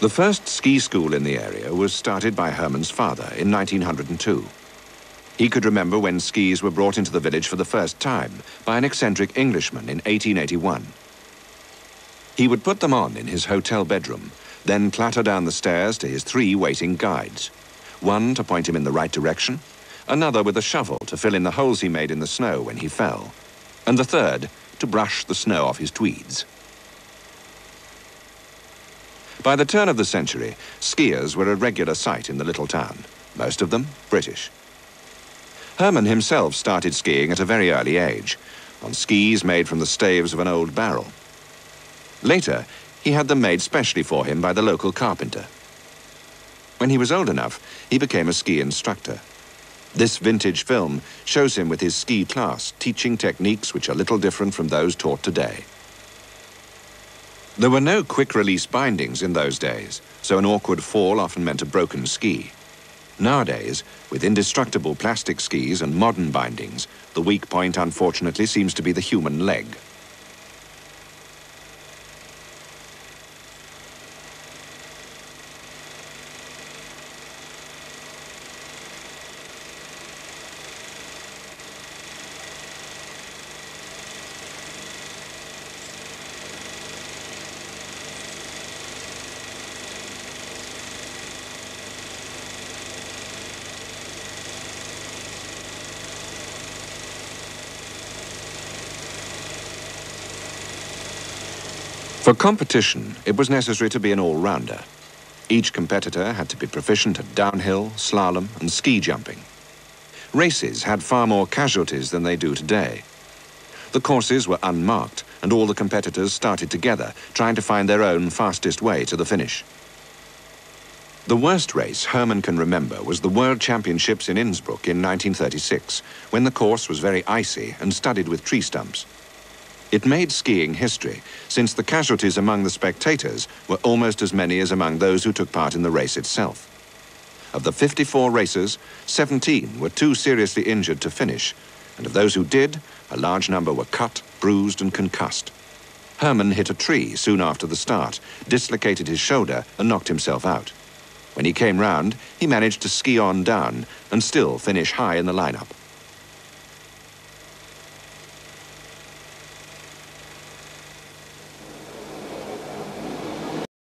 The first ski school in the area was started by Herman's father in 1902. He could remember when skis were brought into the village for the first time by an eccentric Englishman in 1881. He would put them on in his hotel bedroom, then clatter down the stairs to his three waiting guides. One to point him in the right direction, another with a shovel to fill in the holes he made in the snow when he fell, and the third to brush the snow off his tweeds. By the turn of the century, skiers were a regular sight in the little town, most of them British. Herman himself started skiing at a very early age, on skis made from the staves of an old barrel. Later, he had them made specially for him by the local carpenter. When he was old enough, he became a ski instructor. This vintage film shows him with his ski class teaching techniques which are little different from those taught today. There were no quick-release bindings in those days, so an awkward fall often meant a broken ski. Nowadays, with indestructible plastic skis and modern bindings, the weak point unfortunately seems to be the human leg. For competition, it was necessary to be an all-rounder. Each competitor had to be proficient at downhill, slalom and ski jumping. Races had far more casualties than they do today. The courses were unmarked and all the competitors started together, trying to find their own fastest way to the finish. The worst race Herman can remember was the World Championships in Innsbruck in 1936, when the course was very icy and studded with tree stumps. It made skiing history, since the casualties among the spectators were almost as many as among those who took part in the race itself. Of the 54 racers, 17 were too seriously injured to finish, and of those who did, a large number were cut, bruised and concussed. Herman hit a tree soon after the start, dislocated his shoulder and knocked himself out. When he came round, he managed to ski on down and still finish high in the lineup.